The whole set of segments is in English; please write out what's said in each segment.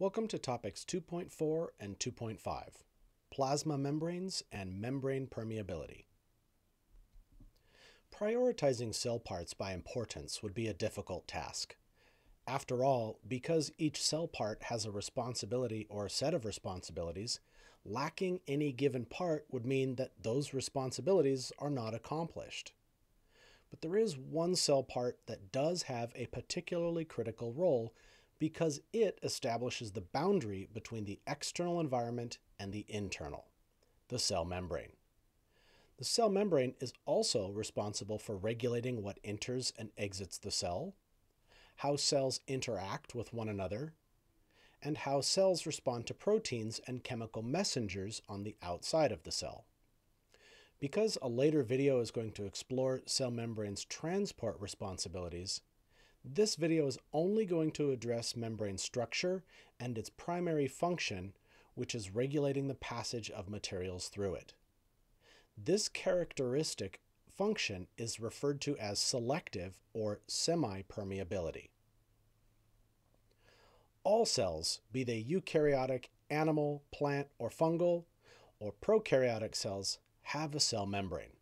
Welcome to topics 2.4 and 2.5, plasma membranes and membrane permeability. Prioritizing cell parts by importance would be a difficult task. After all, because each cell part has a responsibility or set of responsibilities, lacking any given part would mean that those responsibilities are not accomplished. But there is one cell part that does have a particularly critical role because it establishes the boundary between the external environment and the internal, the cell membrane. The cell membrane is also responsible for regulating what enters and exits the cell, how cells interact with one another, and how cells respond to proteins and chemical messengers on the outside of the cell. Because a later video is going to explore cell membrane's transport responsibilities, this video is only going to address membrane structure and its primary function, which is regulating the passage of materials through it. This characteristic function is referred to as selective or semi-permeability. All cells, be they eukaryotic, animal, plant, or fungal, or prokaryotic cells, have a cell membrane.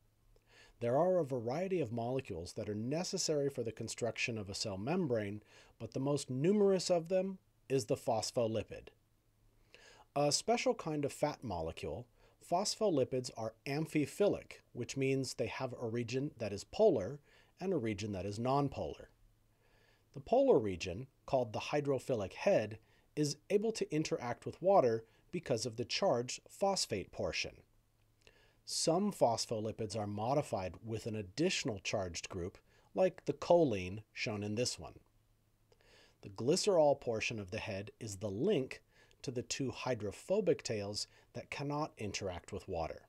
There are a variety of molecules that are necessary for the construction of a cell membrane, but the most numerous of them is the phospholipid. A special kind of fat molecule, phospholipids are amphiphilic, which means they have a region that is polar and a region that is nonpolar. The polar region, called the hydrophilic head, is able to interact with water because of the charged phosphate portion. Some phospholipids are modified with an additional charged group, like the choline shown in this one. The glycerol portion of the head is the link to the two hydrophobic tails that cannot interact with water.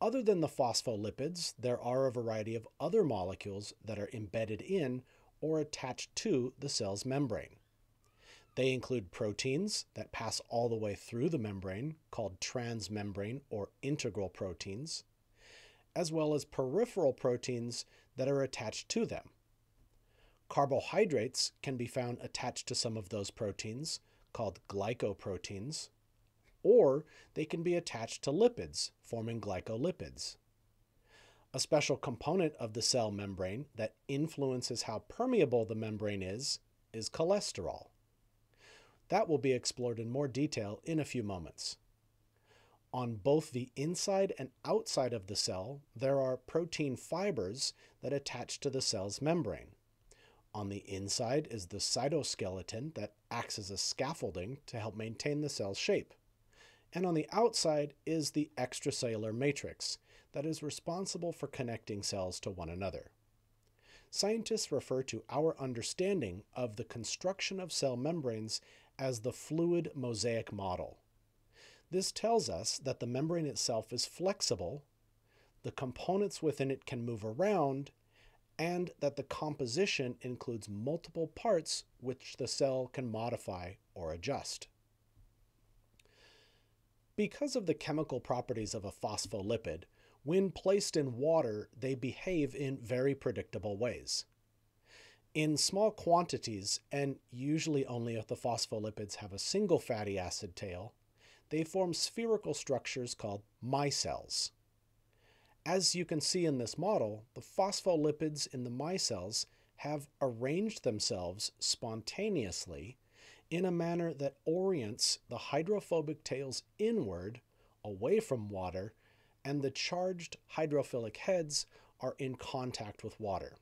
Other than the phospholipids, there are a variety of other molecules that are embedded in or attached to the cell's membrane. They include proteins that pass all the way through the membrane, called transmembrane or integral proteins, as well as peripheral proteins that are attached to them. Carbohydrates can be found attached to some of those proteins, called glycoproteins, or they can be attached to lipids, forming glycolipids. A special component of the cell membrane that influences how permeable the membrane is is cholesterol. That will be explored in more detail in a few moments. On both the inside and outside of the cell, there are protein fibers that attach to the cell's membrane. On the inside is the cytoskeleton that acts as a scaffolding to help maintain the cell's shape. And on the outside is the extracellular matrix that is responsible for connecting cells to one another. Scientists refer to our understanding of the construction of cell membranes as the fluid mosaic model. This tells us that the membrane itself is flexible, the components within it can move around, and that the composition includes multiple parts which the cell can modify or adjust. Because of the chemical properties of a phospholipid, when placed in water, they behave in very predictable ways. In small quantities, and usually only if the phospholipids have a single fatty acid tail, they form spherical structures called micelles. As you can see in this model, the phospholipids in the micelles have arranged themselves spontaneously in a manner that orients the hydrophobic tails inward, away from water, and the charged hydrophilic heads are in contact with water.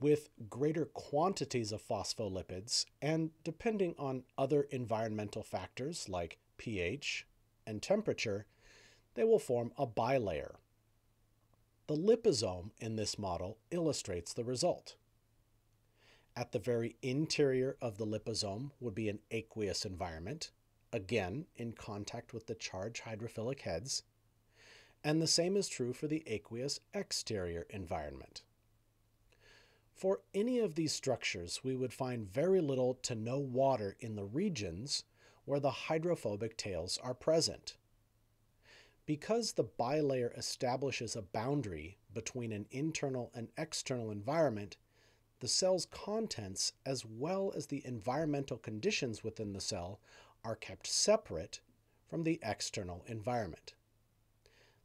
With greater quantities of phospholipids, and depending on other environmental factors like pH and temperature, they will form a bilayer. The liposome in this model illustrates the result. At the very interior of the liposome would be an aqueous environment, again in contact with the charged hydrophilic heads, and the same is true for the aqueous exterior environment. For any of these structures, we would find very little to no water in the regions where the hydrophobic tails are present. Because the bilayer establishes a boundary between an internal and external environment, the cell's contents as well as the environmental conditions within the cell are kept separate from the external environment.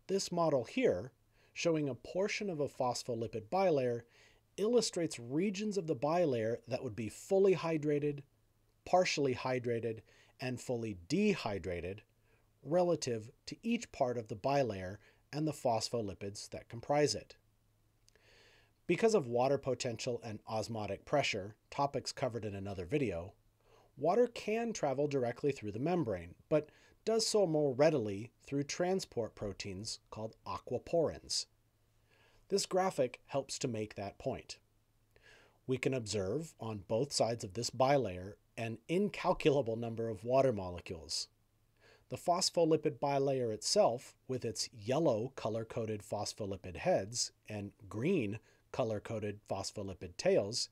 This model here, showing a portion of a phospholipid bilayer, illustrates regions of the bilayer that would be fully hydrated, partially hydrated, and fully dehydrated relative to each part of the bilayer and the phospholipids that comprise it. Because of water potential and osmotic pressure, topics covered in another video, water can travel directly through the membrane, but does so more readily through transport proteins called aquaporins. This graphic helps to make that point. We can observe on both sides of this bilayer an incalculable number of water molecules. The phospholipid bilayer itself, with its yellow color-coded phospholipid heads and green color-coded phospholipid tails,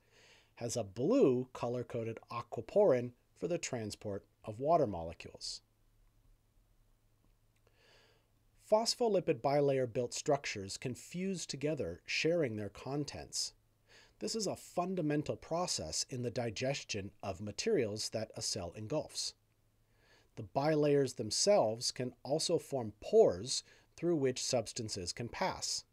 has a blue color-coded aquaporin for the transport of water molecules. Phospholipid bilayer built structures can fuse together, sharing their contents. This is a fundamental process in the digestion of materials that a cell engulfs. The bilayers themselves can also form pores through which substances can pass.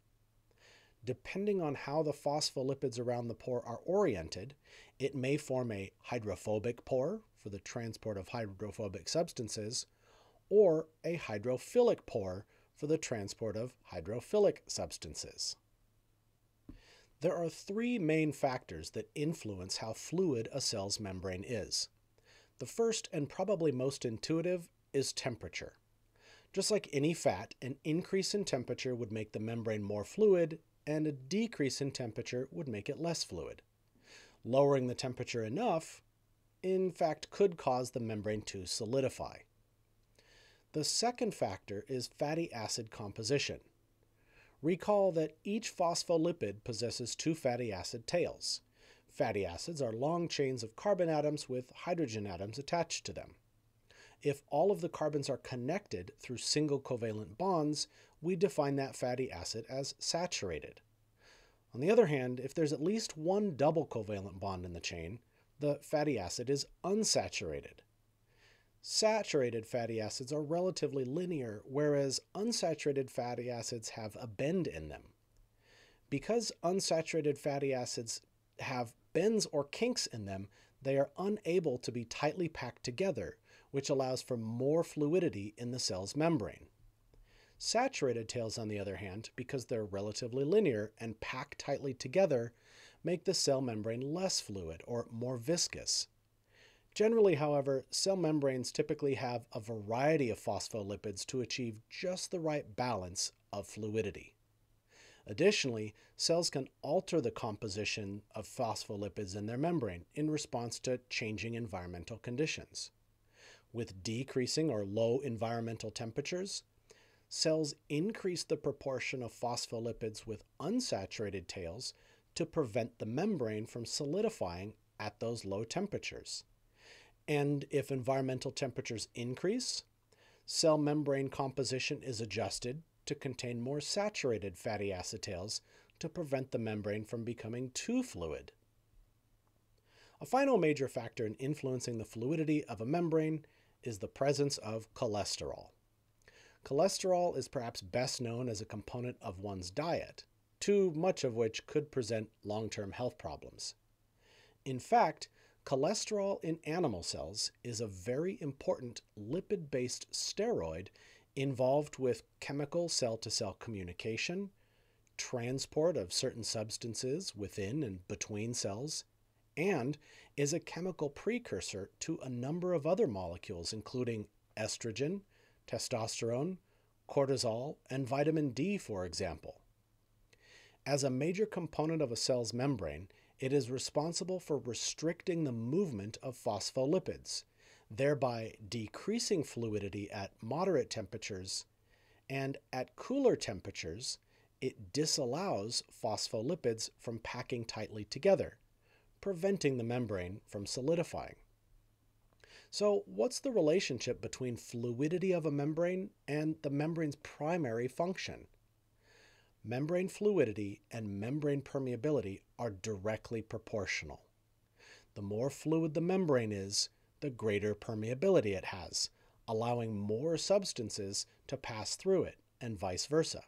Depending on how the phospholipids around the pore are oriented, it may form a hydrophobic pore for the transport of hydrophobic substances, or a hydrophilic pore for the transport of hydrophilic substances. There are three main factors that influence how fluid a cell's membrane is. The first and probably most intuitive is temperature. Just like any fat, an increase in temperature would make the membrane more fluid, and a decrease in temperature would make it less fluid. Lowering the temperature enough, in fact, could cause the membrane to solidify. The second factor is fatty acid composition. Recall that each phospholipid possesses two fatty acid tails. Fatty acids are long chains of carbon atoms with hydrogen atoms attached to them. If all of the carbons are connected through single covalent bonds, we define that fatty acid as saturated. On the other hand, if there's at least one double covalent bond in the chain, the fatty acid is unsaturated. Saturated fatty acids are relatively linear, whereas unsaturated fatty acids have a bend in them. Because unsaturated fatty acids have bends or kinks in them, they are unable to be tightly packed together, which allows for more fluidity in the cell's membrane. Saturated tails, on the other hand, because they're relatively linear and packed tightly together, make the cell membrane less fluid or more viscous, Generally, however, cell membranes typically have a variety of phospholipids to achieve just the right balance of fluidity. Additionally, cells can alter the composition of phospholipids in their membrane in response to changing environmental conditions. With decreasing or low environmental temperatures, cells increase the proportion of phospholipids with unsaturated tails to prevent the membrane from solidifying at those low temperatures. And if environmental temperatures increase, cell membrane composition is adjusted to contain more saturated fatty acid tails to prevent the membrane from becoming too fluid. A final major factor in influencing the fluidity of a membrane is the presence of cholesterol. Cholesterol is perhaps best known as a component of one's diet, too much of which could present long-term health problems. In fact, Cholesterol in animal cells is a very important lipid based steroid involved with chemical cell to cell communication, transport of certain substances within and between cells, and is a chemical precursor to a number of other molecules, including estrogen, testosterone, cortisol, and vitamin D, for example. As a major component of a cell's membrane, it is responsible for restricting the movement of phospholipids, thereby decreasing fluidity at moderate temperatures, and at cooler temperatures, it disallows phospholipids from packing tightly together, preventing the membrane from solidifying. So, what's the relationship between fluidity of a membrane and the membrane's primary function? Membrane fluidity and membrane permeability are directly proportional. The more fluid the membrane is, the greater permeability it has, allowing more substances to pass through it, and vice versa.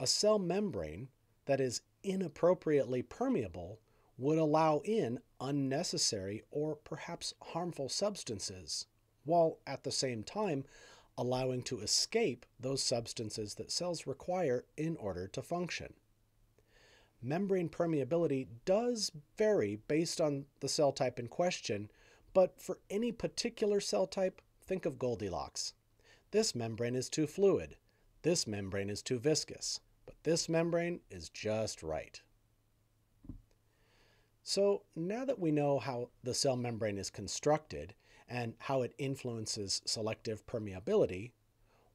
A cell membrane that is inappropriately permeable would allow in unnecessary or perhaps harmful substances, while at the same time allowing to escape those substances that cells require in order to function. Membrane permeability does vary based on the cell type in question, but for any particular cell type, think of Goldilocks. This membrane is too fluid. This membrane is too viscous. But this membrane is just right. So now that we know how the cell membrane is constructed and how it influences selective permeability,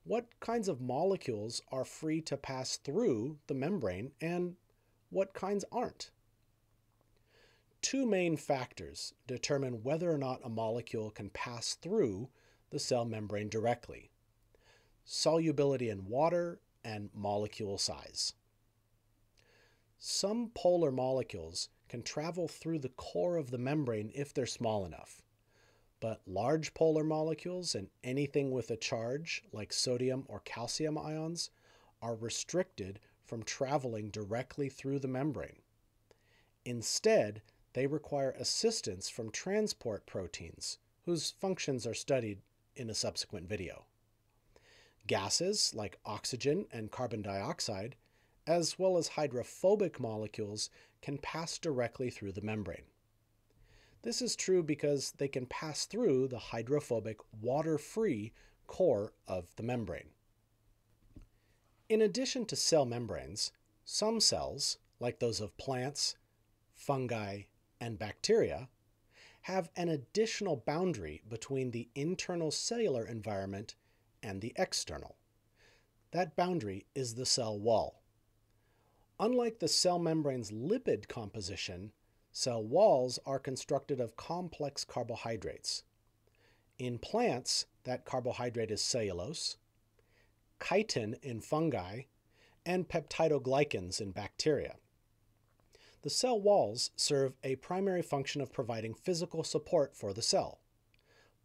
what kinds of molecules are free to pass through the membrane and what kinds aren't? Two main factors determine whether or not a molecule can pass through the cell membrane directly solubility in water and molecule size. Some polar molecules can travel through the core of the membrane if they're small enough. But large polar molecules and anything with a charge, like sodium or calcium ions, are restricted from traveling directly through the membrane. Instead, they require assistance from transport proteins, whose functions are studied in a subsequent video. Gases like oxygen and carbon dioxide, as well as hydrophobic molecules, can pass directly through the membrane. This is true because they can pass through the hydrophobic, water-free core of the membrane. In addition to cell membranes, some cells, like those of plants, fungi, and bacteria, have an additional boundary between the internal cellular environment and the external. That boundary is the cell wall. Unlike the cell membrane's lipid composition, cell walls are constructed of complex carbohydrates. In plants, that carbohydrate is cellulose, chitin in fungi, and peptidoglycans in bacteria. The cell walls serve a primary function of providing physical support for the cell.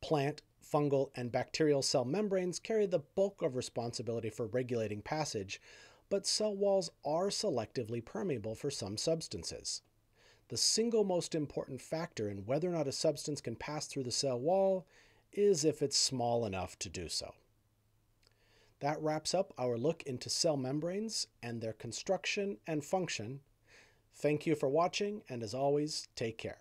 Plant fungal, and bacterial cell membranes carry the bulk of responsibility for regulating passage, but cell walls are selectively permeable for some substances. The single most important factor in whether or not a substance can pass through the cell wall is if it's small enough to do so. That wraps up our look into cell membranes and their construction and function. Thank you for watching, and as always, take care.